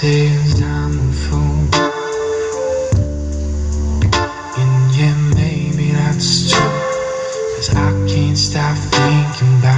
says I'm a fool. And yeah, maybe that's true. Cause I can't stop thinking about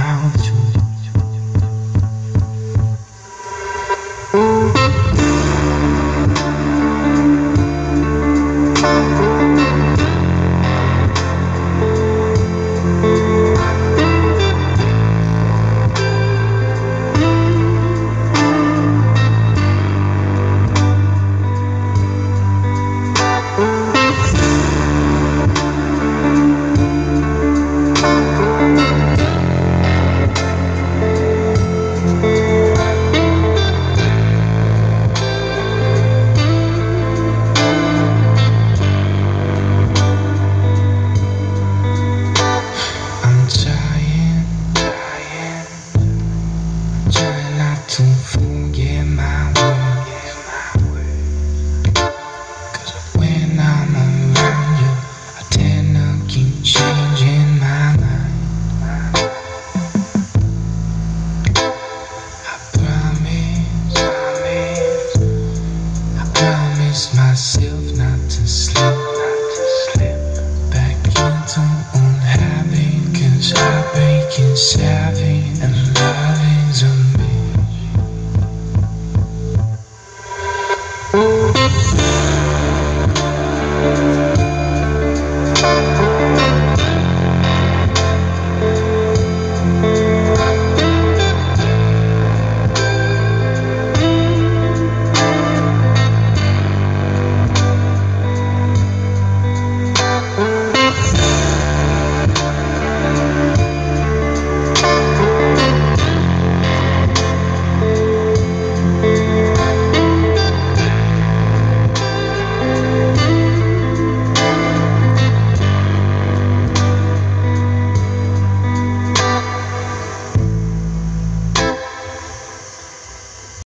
myself not to slip, not to slip back into unhappy. Cause I've been savvy and loving